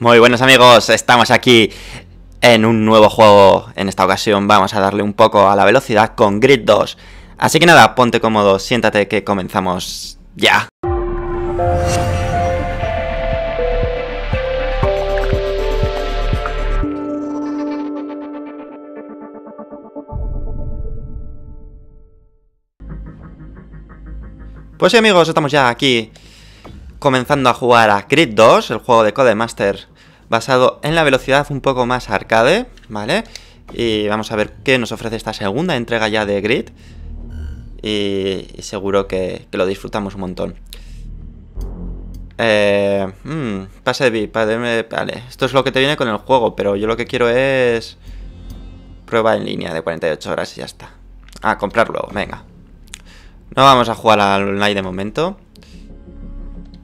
Muy buenos amigos, estamos aquí en un nuevo juego. En esta ocasión vamos a darle un poco a la velocidad con Grid 2. Así que nada, ponte cómodo, siéntate que comenzamos ya. Pues sí amigos, estamos ya aquí comenzando a jugar a Grid 2, el juego de Codemaster basado en la velocidad un poco más arcade, ¿vale? Y vamos a ver qué nos ofrece esta segunda entrega ya de Grid. Y, seguro que, lo disfrutamos un montón. Eh, hmm, pase VIP, vale, esto es lo que te viene con el juego, pero yo lo que quiero es prueba en línea de 48 horas y ya está. Ah, comprar luego, venga. No vamos a jugar al online de momento.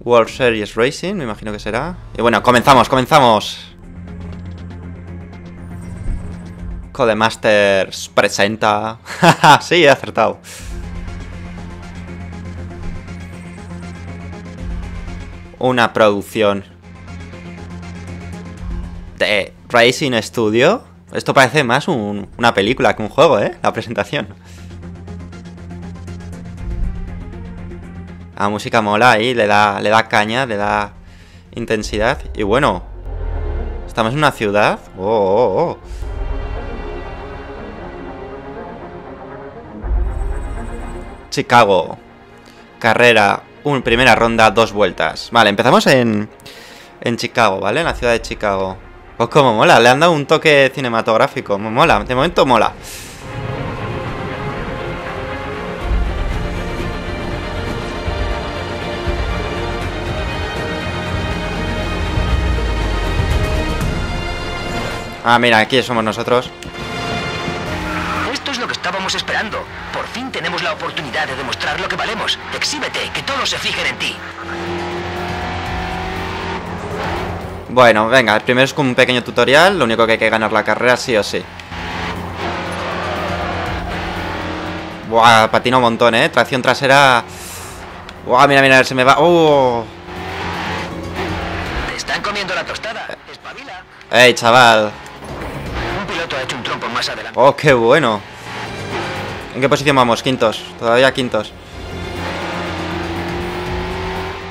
World Series Racing, me imagino que será. Y bueno, comenzamos, comenzamos. Codemasters presenta. sí, he acertado. Una producción de Racing Studio. Esto parece más una película que un juego, ¿eh? La presentación. La música mola ahí, le da, le da caña, le da intensidad. Y bueno, estamos en una ciudad. Oh, oh, oh. Chicago. Carrera. Un, primera ronda, dos vueltas. Vale, empezamos en, en Chicago, ¿vale? En la ciudad de Chicago. Pues como mola, le han dado un toque cinematográfico. Mola, de momento mola. Ah, mira, aquí somos nosotros. Esto es lo que estábamos esperando. Por fin tenemos la oportunidad de demostrar lo que valemos. Exhíbete, que todos se fijen en ti. Bueno, venga, el primero es como un pequeño tutorial. Lo único que hay que ganar la carrera sí o sí. Buah, patina un montón, ¿eh? Tracción trasera... Buah, mira, mira, se me va... ¡Oh! Te están comiendo la tostada. Espabila. Ey, chaval. Oh, qué bueno. ¿En qué posición vamos? Quintos. Todavía quintos.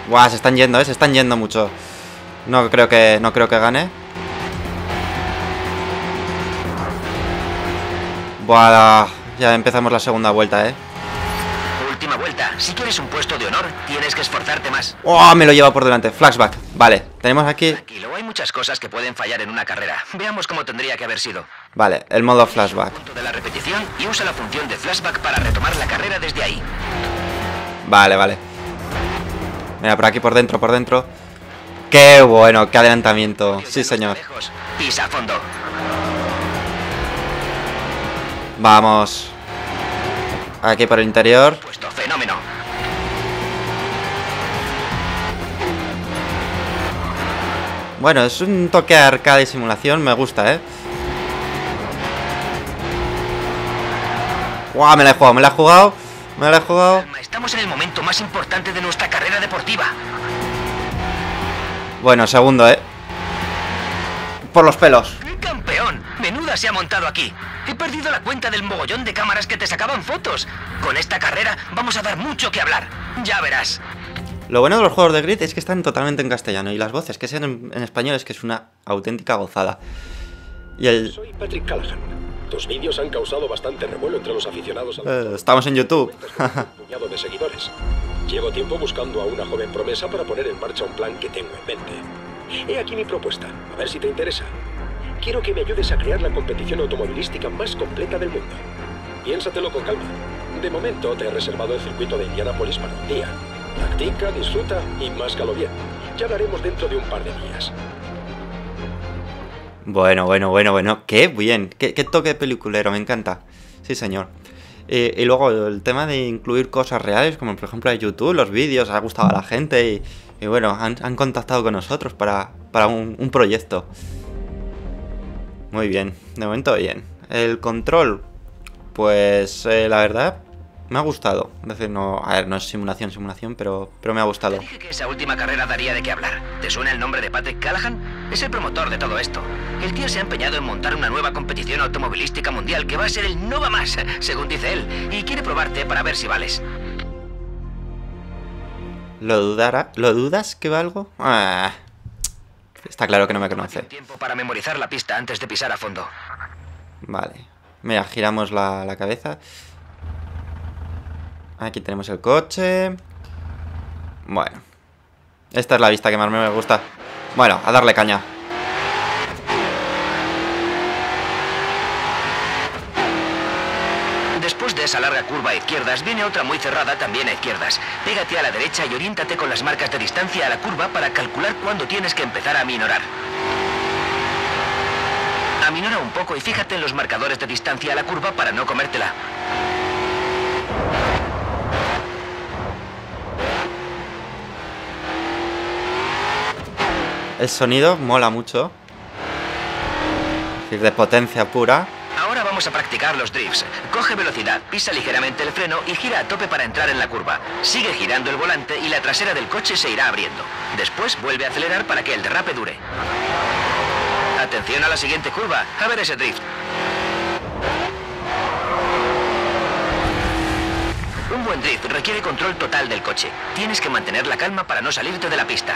Buah, se están yendo, ¿eh? Se están yendo mucho. No creo que, no creo que gane. Buah, ya empezamos la segunda vuelta, ¿eh? Si quieres un puesto de honor, tienes que esforzarte más. ¡Oh! Me lo lleva por delante. Flashback. Vale, tenemos aquí... Tranquilo, hay muchas cosas que pueden fallar en una carrera. Veamos cómo tendría que haber sido. Vale, el modo flashback. De la repetición y usa la función de flashback para retomar la carrera desde ahí. Vale, vale. Mira, por aquí, por dentro, por dentro. ¡Qué bueno! ¡Qué adelantamiento! Sí, señor. Pisa a fondo. Vamos. Aquí por el interior. Fenómeno. Bueno, es un toque arcade y simulación, me gusta, ¿eh? ¡Guau! Me la he jugado, me la he jugado. Me la he jugado. Estamos en el momento más importante de nuestra carrera deportiva. Bueno, segundo, ¿eh? Por los pelos. ¡Campeón! Menuda se ha montado aquí. He perdido la cuenta del mogollón de cámaras que te sacaban fotos. Con esta carrera vamos a dar mucho que hablar. Ya verás. Lo bueno de los juegos de Grid es que están totalmente en castellano y las voces que sean en, español es que es una auténtica gozada. Y el... Soy Patrick Callahan. Tus vídeos han causado bastante revuelo entre los aficionados. Eh, estamos en YouTube. de seguidores. Llevo tiempo buscando a una joven promesa para poner en marcha un plan que tengo en mente. He aquí mi propuesta, a ver si te interesa. Quiero que me ayudes a crear la competición automovilística más completa del mundo. Piénsatelo con calma. De momento te he reservado el circuito de Indianapolis para un día. Practica, disfruta y máscalo bien. Ya hablaremos dentro de un par de días. Bueno, bueno, bueno, bueno. Qué bien. Qué, toque peliculero, me encanta. Sí, señor. y luego el tema de incluir cosas reales, como por ejemplo YouTube, los vídeos, ha gustado a la gente y, bueno, han, contactado con nosotros para, un, proyecto. Muy bien, de momento bien. El control, pues eh, la verdad, Me ha gustado. Es decir, no, a ver, no es simulación, simulación, pero, pero me ha gustado. Te dije que esa última carrera daría de qué hablar. ¿Te suena el nombre de Patrick Callahan? Es el promotor de todo esto. El tío se ha empeñado en montar una nueva competición automovilística mundial que va a ser el Nova Más, según dice él, y quiere probarte para ver si vales. ¿Lo, dudará? ¿Lo dudas que valgo? Ah, está claro que no me conoce. Tiempo para memorizar la pista antes de pisar a fondo. Vale. Mira, giramos la, la cabeza. Aquí tenemos el coche. Bueno. Esta es la vista que más me gusta. Bueno, a darle caña. Después esa larga curva a izquierdas, viene otra muy cerrada también a izquierdas. Pégate a la derecha y oriéntate con las marcas de distancia a la curva para calcular cuándo tienes que empezar a minorar. Aminora un poco y fíjate en los marcadores de distancia a la curva para no comértela. El sonido mola mucho. Es decir, de potencia pura. A practicar los drifts. Coge velocidad, pisa ligeramente el freno y gira a tope para entrar en la curva. Sigue girando el volante y la trasera del coche se irá abriendo. Después vuelve a acelerar para que el derrape dure. Atención a la siguiente curva. A ver ese drift. Un buen drift requiere control total del coche. Tienes que mantener la calma para no salirte de la pista.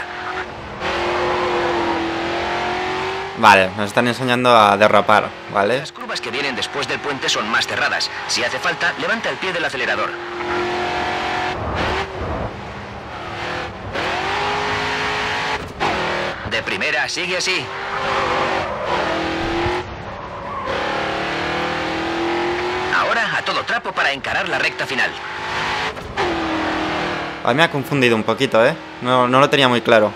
Vale, nos están enseñando a derrapar, ¿vale? Las curvas que vienen después del puente son más cerradas. Si hace falta, levanta el pie del acelerador. De primera, sigue así. Ahora a todo trapo para encarar la recta final. A mí me ha confundido un poquito, ¿eh? No, no lo tenía muy claro.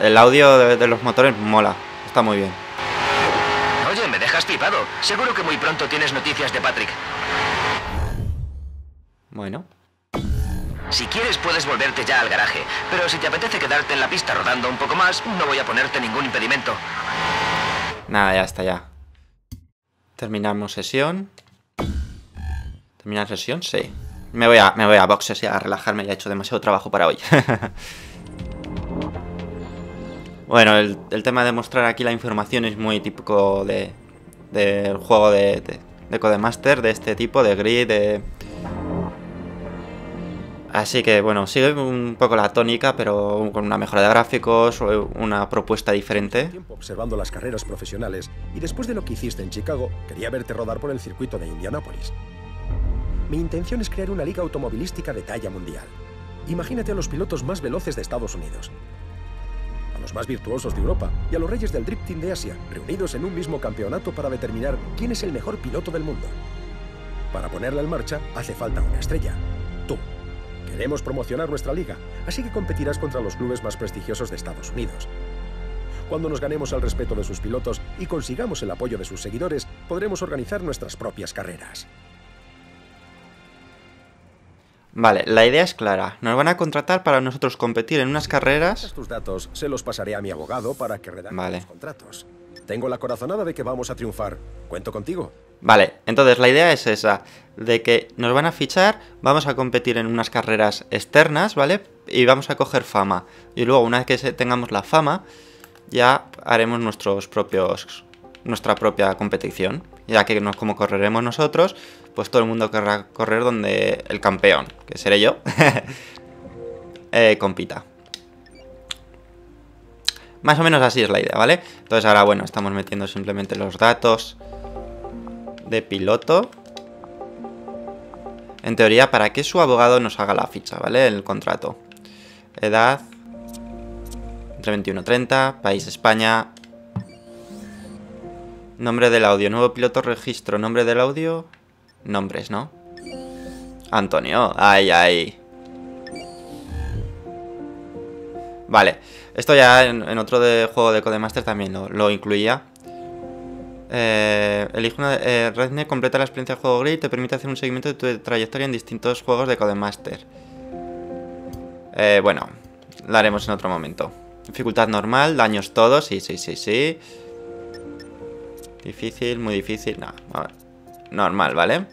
El audio de, de los motores mola, está muy bien. Oye, me dejas flipado. Seguro que muy pronto tienes noticias de Patrick. Bueno, Si quieres puedes volverte ya al garaje, pero si te apetece quedarte en la pista rodando un poco más, no voy a ponerte ningún impedimento. nada, ya está, ya. Terminamos sesión. ¿Terminar sesión? Sí. Me voy a, me voy a boxes y a relajarme, ya he hecho demasiado trabajo para hoy. bueno, el, tema de mostrar aquí la información es muy típico de del juego de, de, de Codemaster, de este tipo, de grid, de... Así que bueno, sigue un poco la tónica, pero con una mejora de gráficos, una propuesta diferente. Observando las carreras profesionales y después de lo que hiciste en Chicago, quería verte rodar por el circuito de Indianápolis. Mi intención es crear una liga automovilística de talla mundial. Imagínate a los pilotos más veloces de Estados Unidos, los más virtuosos de Europa y a los reyes del drifting de Asia, reunidos en un mismo campeonato para determinar quién es el mejor piloto del mundo. Para ponerla en marcha hace falta una estrella, tú. Queremos promocionar nuestra liga, así que competirás contra los clubes más prestigiosos de Estados Unidos. Cuando nos ganemos el respeto de sus pilotos y consigamos el apoyo de sus seguidores, podremos organizar nuestras propias carreras. Vale, la idea es clara. Nos van a contratar para nosotros competir en unas carreras. Tus datos se los pasaré a mi abogado para que redacte Vale. los contratos. Tengo la corazonada de que vamos a triunfar. Cuento contigo. Vale, entonces la idea es esa, de que nos van a fichar, vamos a competir en unas carreras externas, ¿vale? Y vamos a coger fama. Y luego, una vez que tengamos la fama, ya haremos nuestros propios, nuestra propia competición. Ya que no como correremos nosotros, pues todo el mundo querrá correr donde el campeón, que seré yo, eh, compita. Más o menos así es la idea, ¿vale? Entonces ahora, bueno, estamos metiendo simplemente los datos de piloto. En teoría, para que su abogado nos haga la ficha, ¿vale? El contrato. Edad. Entre 21 y 30. País España. Nombre del audio. Nuevo piloto registro. Nombre del audio. Nombres, ¿no? Antonio. Ay, ay. Vale. Esto ya en, otro de juego de Codemaster también lo, lo incluía. Eh, elige una. Eh, completa la experiencia del juego Grid te permite hacer un seguimiento de tu trayectoria en distintos juegos de Codemaster. Eh, bueno, la haremos en otro momento. Dificultad normal, daños todos, sí, sí, sí, sí. Difícil, muy difícil. No, a ver. Normal, ¿vale?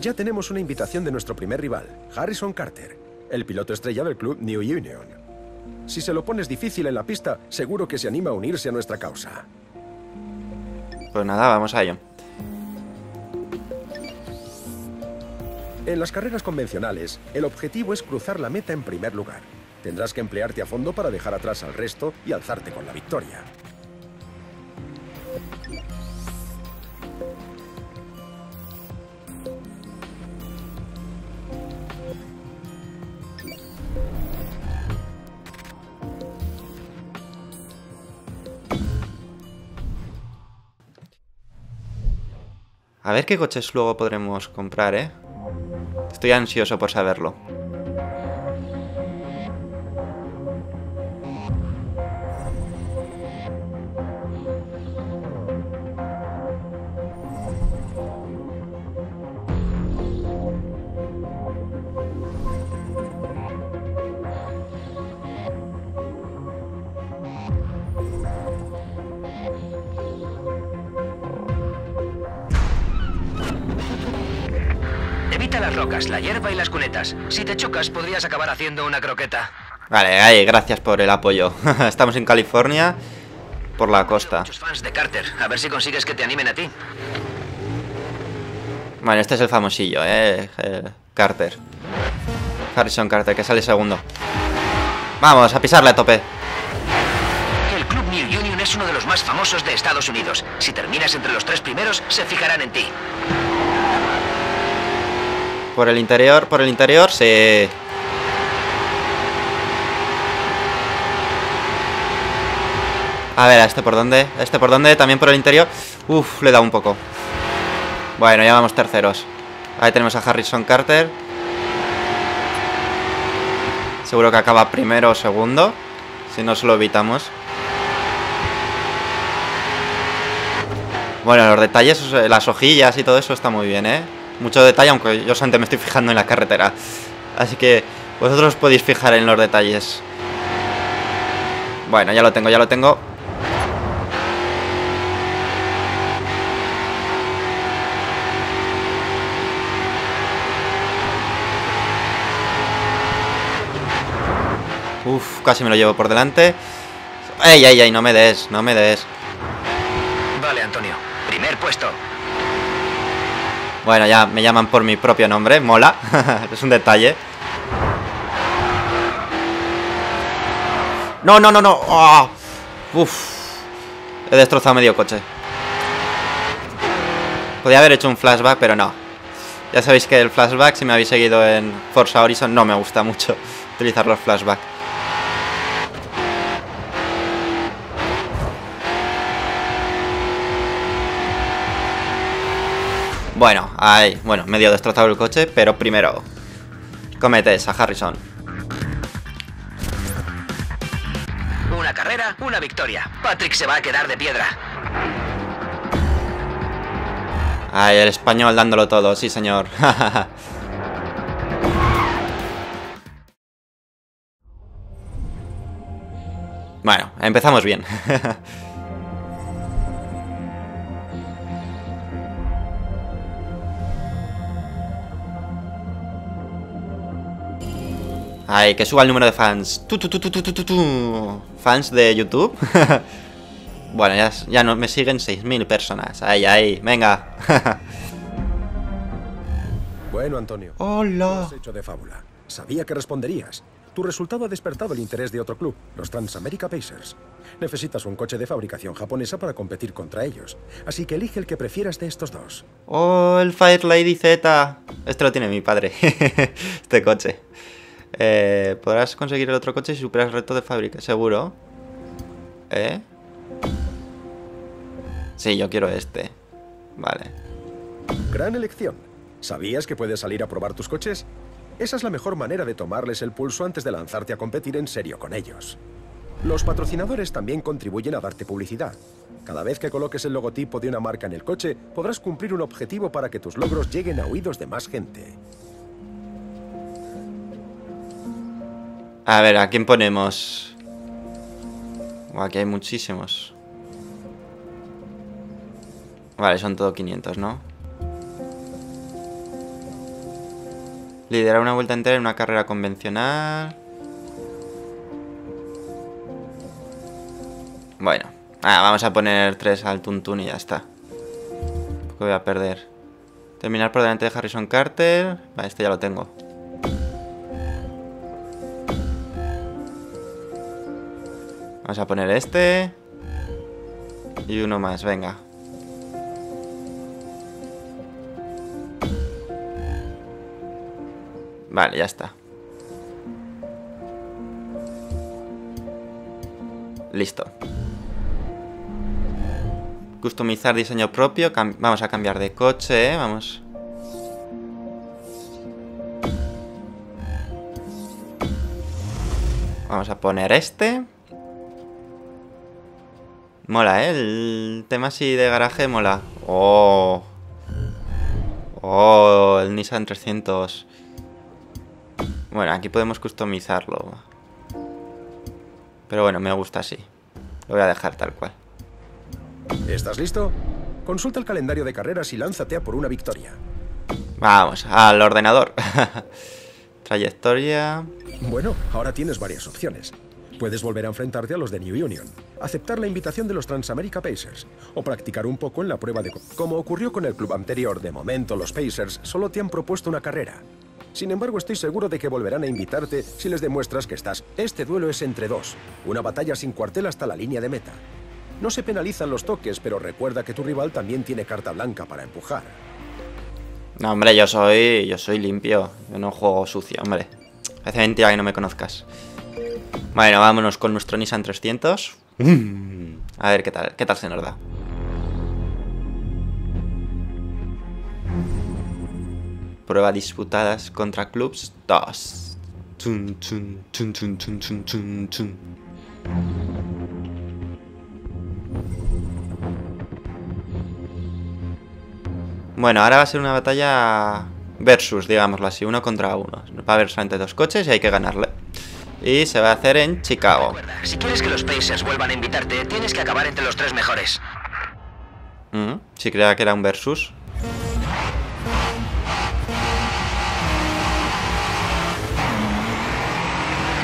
Ya tenemos una invitación de nuestro primer rival, Harrison Carter, el piloto estrella del club New Union. Si se lo pones difícil en la pista, seguro que se anima a unirse a nuestra causa. Pues nada, vamos a ello. En las carreras convencionales, el objetivo es cruzar la meta en primer lugar. Tendrás que emplearte a fondo para dejar atrás al resto y alzarte con la victoria. A ver qué coches luego podremos comprar, ¿eh? Estoy ansioso por saberlo. Rocas, la hierba y las cunetas. Si te chocas, podrías acabar haciendo una croqueta. Vale, ay, gracias por el apoyo. Estamos en California, por la costa. Muchos fans de Carter. A ver si consigues que te animen a ti. Bueno, este es el famosillo, ¿eh? El Carter. Harrison Carter, que sale segundo. Vamos, a pisarle a tope. El Club New Union es uno de los más famosos de Estados Unidos. Si terminas entre los tres primeros, se fijarán en ti. Por el interior, por el interior, sí. A ver, ¿a este por dónde? ¿A este por dónde? También por el interior. Uf, le da un poco. Bueno, ya vamos terceros. Ahí tenemos a Harrison Carter. Seguro que acaba primero o segundo. Si no se lo evitamos. Bueno, los detalles, las hojillas y todo eso está muy bien, ¿eh? Mucho detalle, aunque yo solamente me estoy fijando en la carretera. Así que vosotros podéis fijar en los detalles. Bueno, ya lo tengo, ya lo tengo. Uf, casi me lo llevo por delante. ¡Ey, ey, ey! No me des, no me des. Vale, Antonio. Primer puesto. Bueno, ya me llaman por mi propio nombre, mola. es un detalle. No, no, no, no. ¡Ah! Uf. He destrozado medio coche. Podría haber hecho un flashback, pero no. Ya sabéis que el flashback, si me habéis seguido en Forza Horizon, no me gusta mucho utilizar los flashbacks. Bueno, ahí, bueno, medio destrozado el coche, pero primero cometes a Harrison. Una carrera, una victoria. Patrick se va a quedar de piedra. Ay, el español dándolo todo, sí señor. bueno, empezamos bien. Ay, que suba el número de fans. Tu, tu, tu. Fans de YouTube. bueno, ya, ya no, me siguen 6.000 personas. Ay, ay, venga. Bueno, Antonio. Hola. has hecho de fábula. Sabía que responderías. Tu resultado ha despertado el interés de otro club, los Transamerica Pacers. Necesitas un coche de fabricación japonesa para competir contra ellos. Así que elige el que prefieras de estos dos. Oh, el Fire Lady Z. Este lo tiene mi padre. este coche. Eh, podrás conseguir el otro coche si superas el reto de fábrica, seguro. ¿Eh? Sí, yo quiero este. Vale. Gran elección. ¿Sabías que puedes salir a probar tus coches? Esa es la mejor manera de tomarles el pulso antes de lanzarte a competir en serio con ellos. Los patrocinadores también contribuyen a darte publicidad. Cada vez que coloques el logotipo de una marca en el coche, podrás cumplir un objetivo para que tus logros lleguen a oídos de más gente. A ver, ¿a quién ponemos? Aquí hay muchísimos. Vale, son todo 500, ¿no? Liderar una vuelta entera en una carrera convencional. Bueno, ah, vamos a poner 3 al tuntún y ya está. Poco voy a perder. Terminar por delante de Harrison Carter. Vale, este ya lo tengo. Vamos a poner este. Y uno más, venga. Vale, ya está. Listo. Customizar diseño propio. vamos a cambiar de coche, ¿eh? Vamos. Vamos a poner este. Mola, ¿eh? El tema así de garaje mola. Oh. Oh, el Nissan 300. Bueno, aquí podemos customizarlo. Pero bueno, me gusta así. Lo voy a dejar tal cual. ¿Estás listo? Consulta el calendario de carreras y lánzate a por una victoria. Vamos, al ordenador. Trayectoria. Bueno, ahora tienes varias opciones. Puedes volver a enfrentarte a los de New Union, aceptar la invitación de los Transamerica Pacers o practicar un poco en la prueba de... Como ocurrió con el club anterior, de momento los Pacers solo te han propuesto una carrera. Sin embargo, estoy seguro de que volverán a invitarte si les demuestras que estás. Este duelo es entre dos, una batalla sin cuartel hasta la línea de meta. No se penalizan los toques, pero recuerda que tu rival también tiene carta blanca para empujar. No, hombre, yo soy. yo soy limpio. Yo no juego sucio, hombre. Hace mentira que no me conozcas. Bueno, vámonos con nuestro Nissan 300. A ver qué tal, qué tal se nos da. Prueba disputadas contra clubs 2. Bueno, ahora va a ser una batalla versus, digámoslo así, uno contra uno. Va a haber solamente dos coches y hay que ganarle. Y se va a hacer en Chicago. si quieres que los Pacers vuelvan a invitarte, tienes que acabar entre los tres mejores. Mm, si creía que era un versus.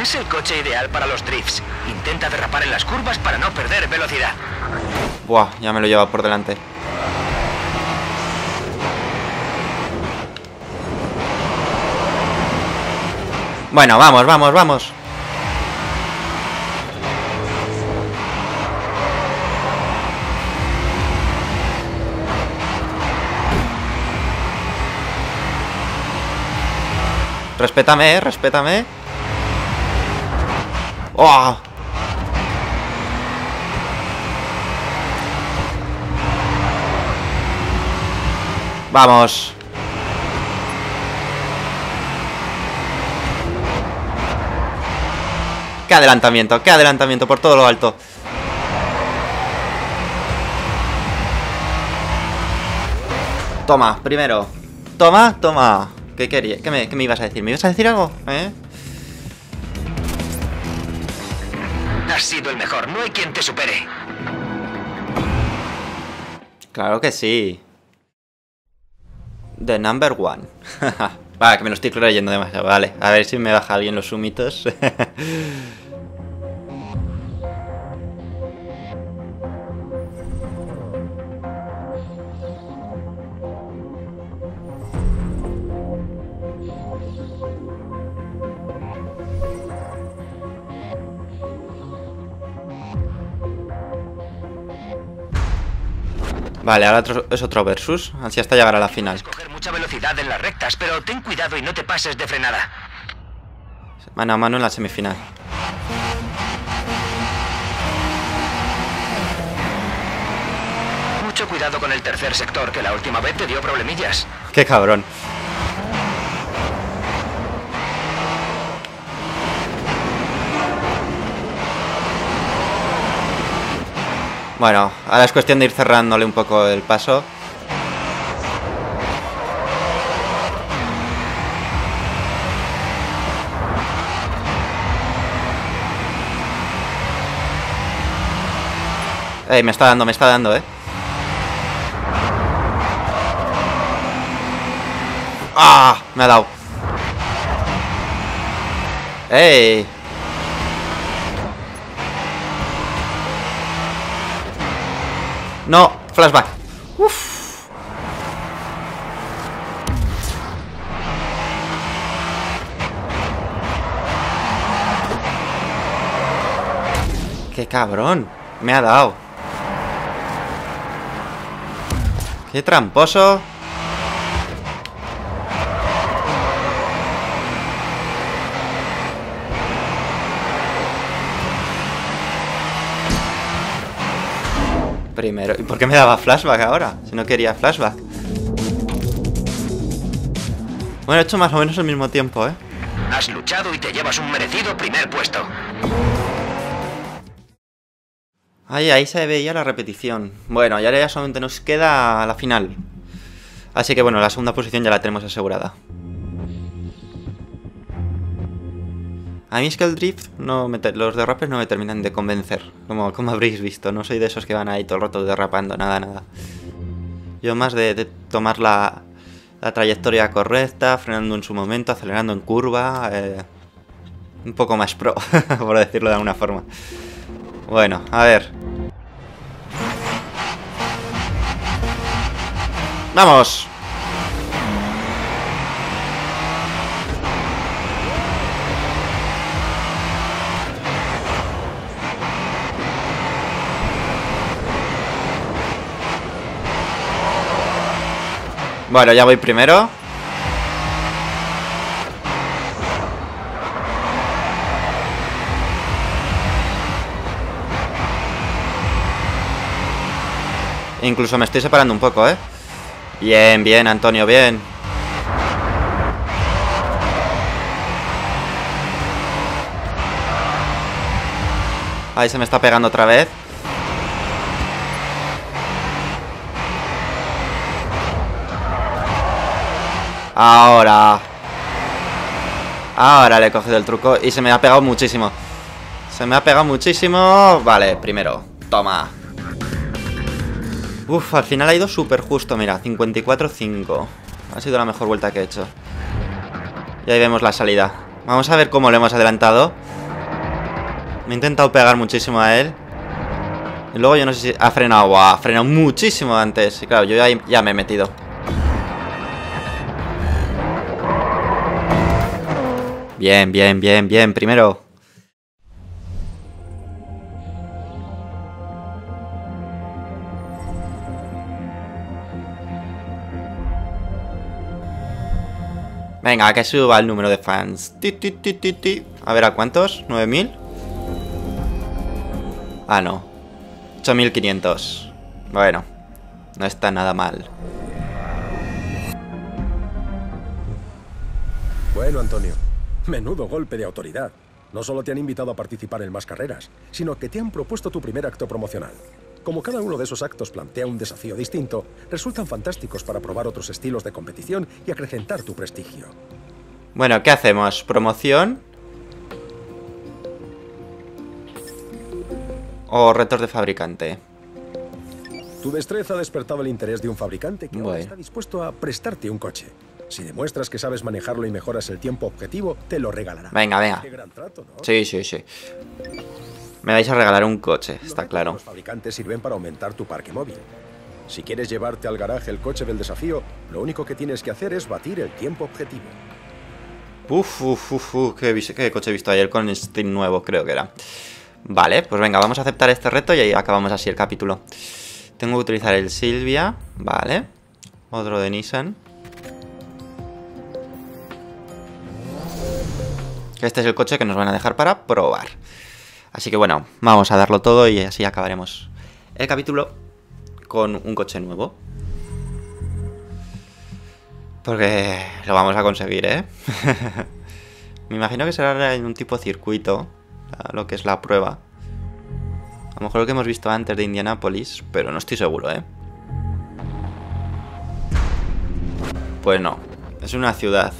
Es el coche ideal para los drifts. Intenta derrapar en las curvas para no perder velocidad. Buah, ya me lo lleva por delante. Bueno, vamos, vamos, vamos. Respétame, eh, respétame. ¡Oh! Vamos. ¡Qué adelantamiento! ¡Qué adelantamiento por todo lo alto! Toma, primero. Toma, toma. ¿Qué quería? ¿Qué me, ¿Qué me ibas a decir? ¿Me ibas a decir algo? ¿Eh? Has sido el mejor, no hay quien te supere. Claro que sí. The number one. vale, que me lo estoy creyendo demasiado. Vale, a ver si me baja alguien los sumitos. Vale, ahora es otro versus, así hasta llegar a la final. Coger mucha velocidad en las rectas, pero ten cuidado y no te pases de frenada. Mano a mano en la semifinal. Mucho cuidado con el tercer sector, que la última vez te dio problemillas. Qué cabrón. Bueno, ahora es cuestión de ir cerrándole un poco el paso. Eh, me está dando, me está dando, eh. ¡Ah! Me ha dado. ¡Ey! No, flashback. Uf. ¡Qué cabrón! Me ha dado. ¡Qué tramposo! Primero. ¿Y por qué me daba flashback ahora? Si no quería flashback. Bueno, he hecho más o menos al mismo tiempo, ¿eh? Has luchado y te llevas un merecido primer puesto. Ahí, ahí se veía la repetición. Bueno, y ahora ya solamente nos queda la final. Así que bueno, la segunda posición ya la tenemos asegurada. A mí es que el drift, no me los derrapes no me terminan de convencer. Como, como habréis visto, no soy de esos que van ahí todo el rato derrapando, nada, nada. Yo más de, tomar la, la trayectoria correcta, frenando en su momento, acelerando en curva. eh, un poco más pro, por decirlo de alguna forma. Bueno, a ver. ¡Vamos! Bueno, ya voy primero. Incluso me estoy separando un poco, ¿eh? Bien, bien, Antonio, bien. Ahí se me está pegando otra vez. Ahora. Ahora le he cogido el truco y se me ha pegado muchísimo. Se me ha pegado muchísimo. Vale, primero. Toma. Uf, al final ha ido súper justo, mira, 54-5. Ha sido la mejor vuelta que he hecho. Y ahí vemos la salida. Vamos a ver cómo le hemos adelantado. Me he intentado pegar muchísimo a él. Y luego yo no sé si ha frenado. Ha frenado muchísimo antes. Y claro, yo ya me he metido. Bien, bien, bien, bien. Primero. Venga, que suba el número de fans. Ti, ti, ti. A ver, ¿a cuántos? ¿9000? Ah, no. 8500. Bueno, no está nada mal. Bueno, Antonio, menudo golpe de autoridad. No solo te han invitado a participar en más carreras, sino que te han propuesto tu primer acto promocional. Como cada uno de esos actos plantea un desafío distinto, resultan fantásticos para probar otros estilos de competición y acrecentar tu prestigio. Bueno, ¿qué hacemos? ¿Promoción? ¿O retos de fabricante? Tu destreza ha despertado el interés de un fabricante que ahora Bueno. está dispuesto a prestarte un coche. Si demuestras que sabes manejarlo y mejoras el tiempo objetivo, te lo regalará. Venga, venga. Qué gran trato, ¿no? Sí, sí, sí. Me vais a regalar un coche, Los está claro. Los fabricantes sirven para aumentar tu parque móvil. Si quieres llevarte al garaje el coche del desafío, lo único que tienes que hacer es batir el tiempo objetivo. Uf, uf, uf, uf, qué, qué coche he visto ayer con Steam nuevo, creo que era. Vale, pues venga, vamos a aceptar este reto y ahí acabamos así el capítulo. Tengo que utilizar el Silvia, vale. Otro de Nissan. Este es el coche que nos van a dejar para probar. Así que bueno, vamos a darlo todo y así acabaremos el capítulo con un coche nuevo. Porque lo vamos a conseguir, ¿eh? Me imagino que será en un tipo circuito, lo que es la prueba. A lo mejor lo que hemos visto antes de Indianapolis, pero no estoy seguro, ¿eh? Pues no, es una ciudad.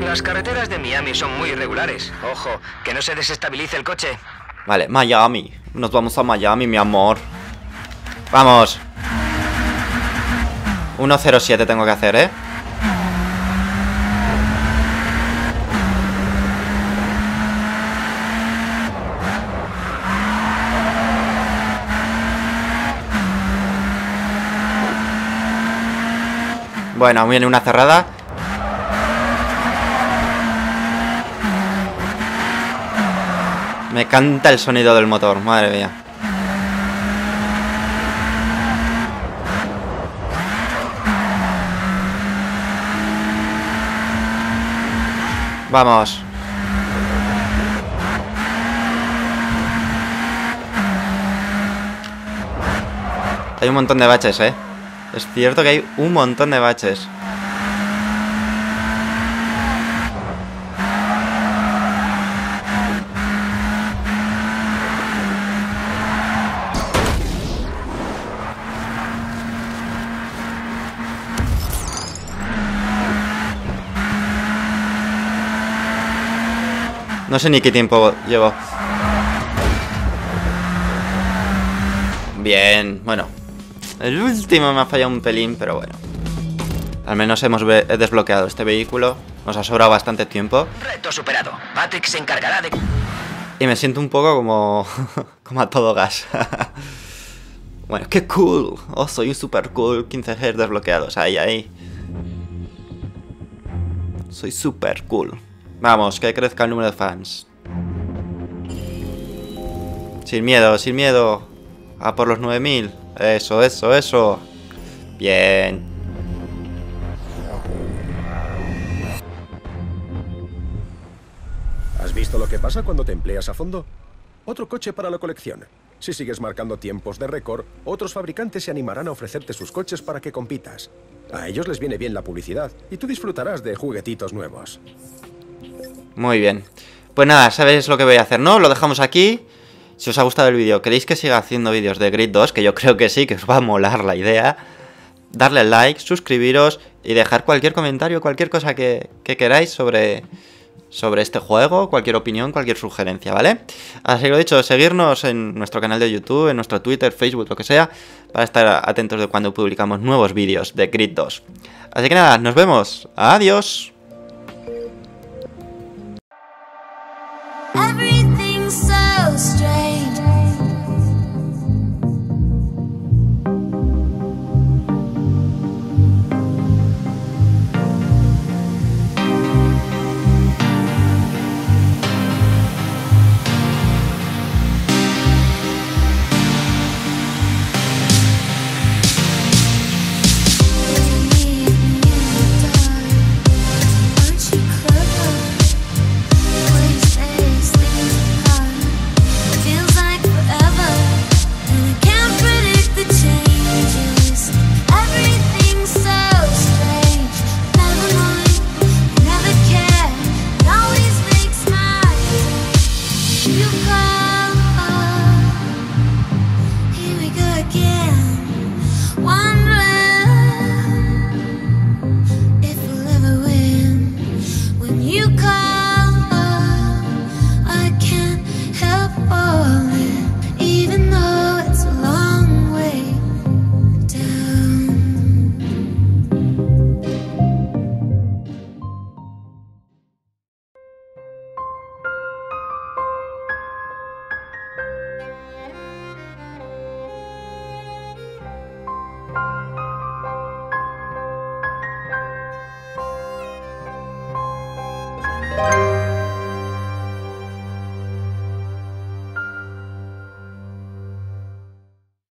Las carreteras de Miami son muy irregulares. Ojo, que no se desestabilice el coche. Vale, Miami. Nos vamos a Miami, mi amor. Vamos. 107 tengo que hacer, ¿eh? Bueno, viene una cerrada. Me canta el sonido del motor, madre mía. Vamos. Hay un montón de baches, ¿eh? Es cierto que hay un montón de baches. No sé ni qué tiempo llevo. Bien, bueno. El último me ha fallado un pelín, pero bueno. Al menos hemos desbloqueado este vehículo. Nos ha sobrado bastante tiempo. Reto superado. Patrick se encargará de... Y me siento un poco como... como a todo gas. bueno, qué cool. Oh, soy un super cool. 15 Hz desbloqueados. Ahí, ahí. Soy super cool. Vamos, que crezca el número de fans. Sin miedo, sin miedo. A por los 9000. Eso, eso, eso. Bien. ¿Has visto lo que pasa cuando te empleas a fondo? Otro coche para la colección. Si sigues marcando tiempos de récord, otros fabricantes se animarán a ofrecerte sus coches para que compitas. A ellos les viene bien la publicidad y tú disfrutarás de juguetitos nuevos. Muy bien. Pues nada, sabéis lo que voy a hacer, ¿no? Lo dejamos aquí. Si os ha gustado el vídeo, ¿queréis que siga haciendo vídeos de Grid 2? Que yo creo que sí, que os va a molar la idea. Darle like, suscribiros y dejar cualquier comentario, cualquier cosa que, queráis sobre, sobre este juego, cualquier opinión, cualquier sugerencia, ¿vale? Así que lo dicho, seguirnos en nuestro canal de YouTube, en nuestro Twitter, Facebook, lo que sea, para estar atentos de cuando publicamos nuevos vídeos de Grid 2. Así que nada, nos vemos. Adiós.